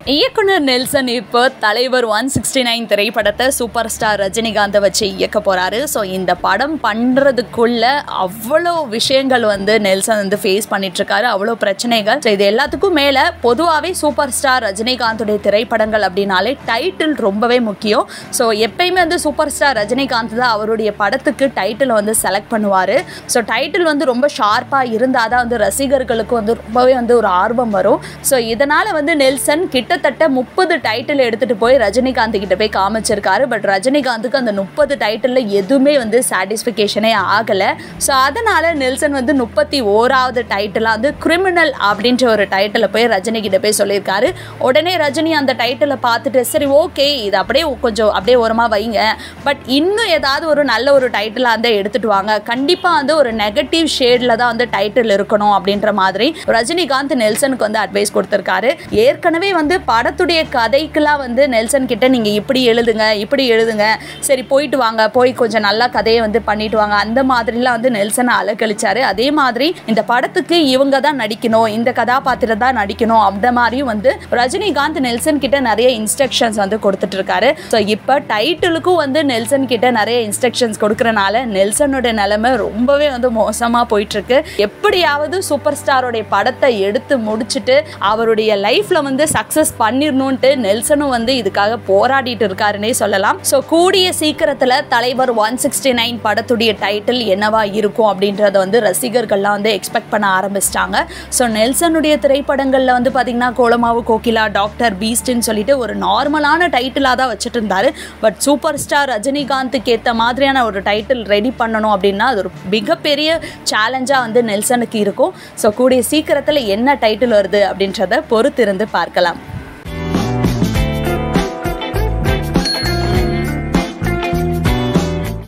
இயக்குனர் நெல்சன் இப்போ தலைவர் ஒன் சிக்ஸ்டி நைன் திரைப்படத்தை சூப்பர் ஸ்டார் ரஜினிகாந்தை வச்சு இயக்க போகிறாரு ஸோ இந்த படம் பண்ணுறதுக்குள்ள அவ்வளோ விஷயங்கள் வந்து நெல்சன் வந்து ஃபேஸ் பண்ணிட்டு இருக்காரு அவ்வளோ பிரச்சனைகள். ஸோ இது எல்லாத்துக்கும் மேலே பொதுவாகவே சூப்பர் ஸ்டார் ரஜினிகாந்துடைய திரைப்படங்கள் அப்படின்னாலே டைட்டில் ரொம்பவே முக்கியம். ஸோ எப்பயுமே வந்து சூப்பர் ஸ்டார் ரஜினிகாந்த் தான் அவருடைய படத்துக்கு டைட்டில் வந்து செலக்ட் பண்ணுவார். ஸோ டைட்டில் வந்து ரொம்ப ஷார்ப்பாக இருந்தால் தான் வந்து ரசிகர்களுக்கு வந்து ரொம்பவே வந்து ஒரு ஆர்வம் வரும். ஸோ இதனால் வந்து நெல்சன் கிட்டத்தட்ட முப்பது டைட்டில் எடுத்துகிட்டு போய் ரஜினிகாந்த் கிட்ட போய் காமிச்சிருக்காரு. பட் ரஜினிகாந்துக்கு அந்த முப்பது டைட்டிலில் எதுவுமே வந்து சாட்டிஸ்ஃபிகேஷனே ஆகலை. ஸோ அதனால் நெல்சன் வந்து முப்பத்தி ஓராவது டைட்டிலாக வந்து கிரிமினல் அப்படின்ற ஒரு டைட்டிலை போய் ரஜினி கிட்ட போய் சொல்லியிருக்காரு. உடனே ரஜினி அந்த டைட்டிலை பார்த்துட்டு சரி ஓகே இது அப்படியே கொஞ்சம் அப்படியே ஓரமாக வைங்க. பட் இன்னும் ஏதாவது ஒரு நல்ல ஒரு டைட்டிலாக வந்து எடுத்துகிட்டு வாங்க. கண்டிப்பாக வந்து ஒரு நெகட்டிவ் ஷேடில் தான் வந்து டைட்டில் இருக்கணும் அப்படின்ற மாதிரி ரஜினிகாந்த் நெல்சனுக்கு வந்து அட்வைஸ் கொடுத்துருக்காரு. ஏற்கனவே வந்து படத்துடைய கதைக்கெல்லாம் வந்து நெல்சன் கிட்ட நீங்கள் இப்படி எழுதுங்க இப்படி எழுதுங்க. சரி போயிட்டு வாங்க போய் கொஞ்சம் நல்லா கதையை வந்து பண்ணிட்டு வாங்க. அந்த மாதிரிலாம் வந்து நெல்சனை அலக்கழிச்சாரு அதே மாதிரி இந்த படத்துக்கு இவங்க தான் நடிக்கணும் இந்த கதாபாத்திரம் தான் நடிக்கணும் அந்த மாதிரியும் வந்து ரஜினிகாந்த் நெல்சன் கிட்ட நிறைய இன்ஸ்ட்ரக்ஷன்ஸ் வந்து கொடுத்துட்டு இருக்காரு ஸோ இப்போ டைட்டிலுக்கும் வந்து நெல்சன் கிட்ட நிறைய இன்ஸ்ட்ரக்ஷன்ஸ் கொடுக்குறனால நெல்சனோட நிலைமை ரொம்பவே வந்து மோசமாக போயிட்டு இருக்கு எப்படியாவது சூப்பர் ஸ்டாரோடைய படத்தை எடுத்து முடிச்சுட்டு அவருடைய லைஃப்ல வந்து சக்ஸஸ் சக்சஸ் பண்ணிடணும்ட்டு நெல்சனும் வந்து இதுக்காக போராடிட்டு இருக்காருன்னே சொல்லலாம். ஸோ கூடிய சீக்கிரத்தில் தலைவர் ஒன் சிக்ஸ்டி நைன் படத்துடைய டைட்டில் என்னவா இருக்கும் அப்படின்றத வந்து ரசிகர்கள்லாம் வந்து எக்ஸ்பெக்ட் பண்ண ஆரம்பிச்சிட்டாங்க. ஸோ நெல்சனுடைய திரைப்படங்களில் வந்து பார்த்தீங்கன்னா கோலமாவு கோகிலா டாக்டர் பீஸ்ட்னு சொல்லிட்டு ஒரு நார்மலான டைட்டிலாக தான் வச்சுட்டு இருந்தார். பட் சூப்பர் ஸ்டார் ரஜினிகாந்துக்கு ஏற்ற மாதிரியான ஒரு டைட்டில் ரெடி பண்ணணும் அப்படின்னா அது ஒரு மிகப்பெரிய சேலஞ்சாக வந்து நெல்சனுக்கு இருக்கும். ஸோ கூடிய சீக்கிரத்தில் என்ன டைட்டில் வருது அப்படின்றத பொறுத்திருந்து பார்க்கலாம்.